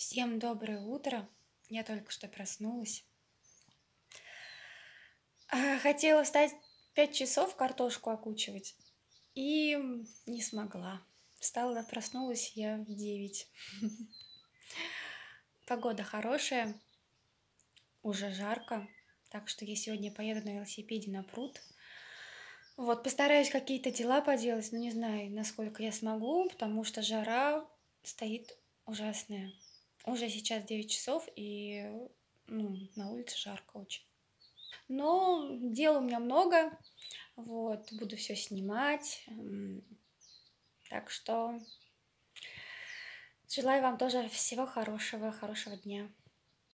Всем доброе утро. Я только что проснулась. А, Хотела встать в 5 часов картошку окучивать и не смогла. Встала, проснулась я в 9. Погода хорошая, уже жарко, так что я сегодня поеду на велосипеде на пруд. Вот, постараюсь какие-то дела поделать, но не знаю, насколько я смогу, потому что жара стоит ужасная. Уже сейчас 9 часов, и ну, на улице жарко очень. Но дел у меня много, вот, буду все снимать. м, Так что желаю вам тоже всего хорошего, хорошего дня.